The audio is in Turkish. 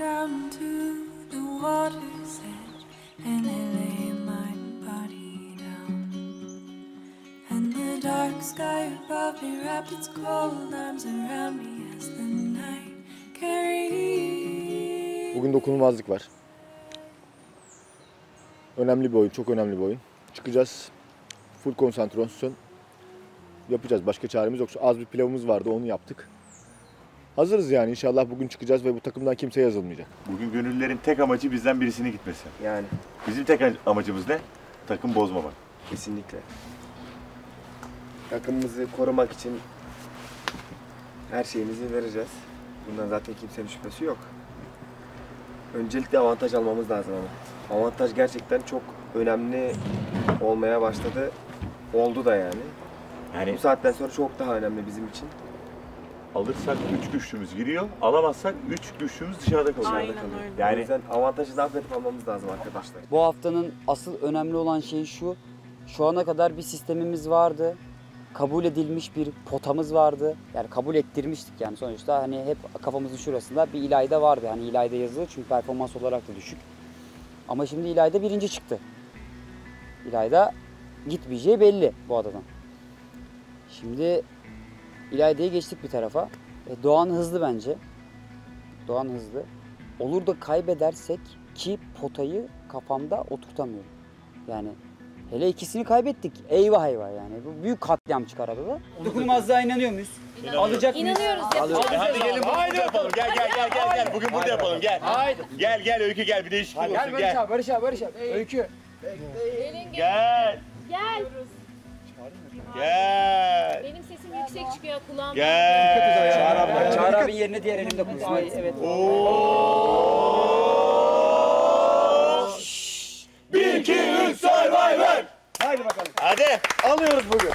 down to the water's edge and I lay my body down. And the dark sky above me wrapped its cold arms around me as the night carried. Bugün dokunulmazlık var. Önemli bir oyun, çok önemli bir oyun. Çıkacağız. Full konsantrasyon yapacağız. Başka çaremiz yok. Az bir pilavımız vardı, onu yaptık. Hazırız yani. İnşallah bugün çıkacağız ve bu takımdan kimse yazılmayacak. Bugün gönüllülerin tek amacı bizden birisinin gitmesi. Yani Bizim tek amacımız ne? Takım bozmamak. kesinlikle. Takımımızı korumak için her şeyimizi vereceğiz. Bundan zaten kimsenin şüphesi yok. Öncelikle avantaj almamız lazım ama. Avantaj gerçekten çok önemli olmaya başladı. Oldu da yani. Yani Bu saatten sonra çok daha önemli bizim için. Alırsak üç güçlümüz giriyor, alamazsak üç güçlümüz dışarıda kalıyor. Kalıyor. O Yani yüzden avantajı da affedip almamız lazım arkadaşlar. Bu haftanın asıl önemli olan şey şu. Şu ana kadar bir sistemimiz vardı. Kabul edilmiş bir potamız vardı. Yani kabul ettirmiştik yani sonuçta hani hep kafamızın şurasında bir İlayda vardı. Hani İlayda yazılı çünkü performans olarak da düşük. Ama şimdi İlayda birinci çıktı. İlayda gitmeyeceği belli bu adadan. Şimdi İlayda'yı geçtik bir tarafa. E, Doğan hızlı bence. Doğan hızlı. Olur da kaybedersek ki potayı kafamda oturtamıyorum. Yani hele ikisini kaybettik. Eyvah eyvah yani. Bu büyük katliam çıkar adada. Dokunulmazlığa inanıyor muyuz? Alacak mıyız? İnanıyoruz yapacağız. hadi gelin burada yapalım. Gel gel gel gel gel. Bugün burada yapalım. Gel. Gel gel Öykü gel bir değişiklik olsun. Gel Barış Gel. abi, Barış abi, Barış abi. Öykü. Gel. Gel. Gel. Çıkıyor kulağımda. Gel. Çağrı abi. Çağrı abi yerine diğer elimde konuşsun. Evet. Bir, iki, üç, Survivor. Haydi bakalım. Hadi. Alıyoruz bugün.